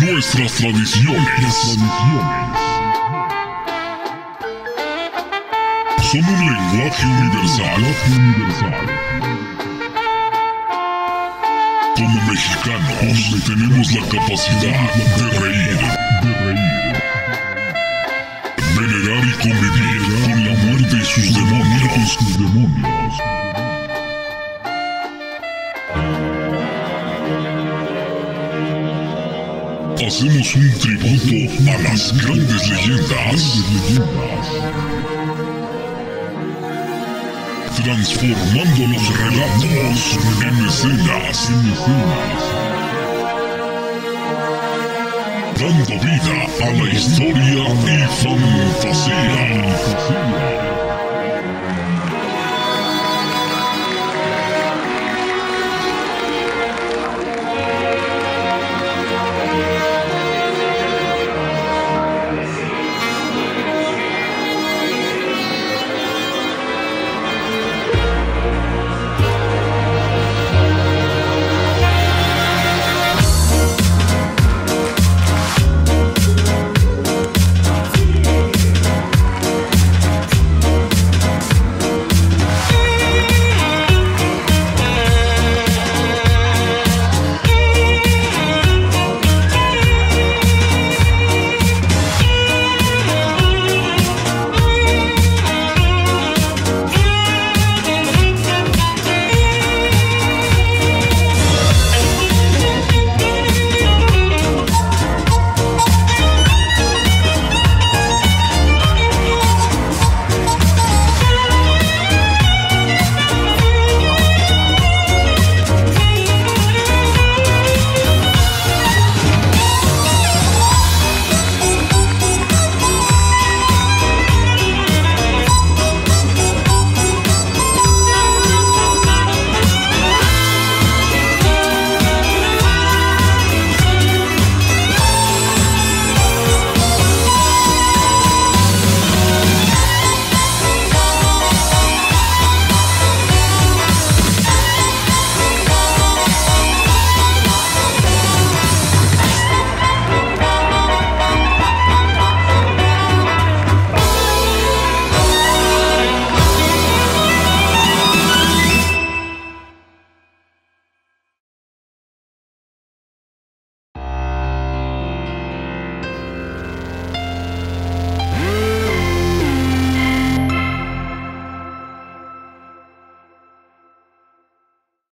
nuestras tradiciones. Son un lenguaje universal. Como mexicanos tenemos la capacidad de reír, venerar y convivir con la muerte y sus demonios. Hacemos un tributo a las grandes leyendas. Transformando los relatos en escenas. Dando vida a la historia y fantasía.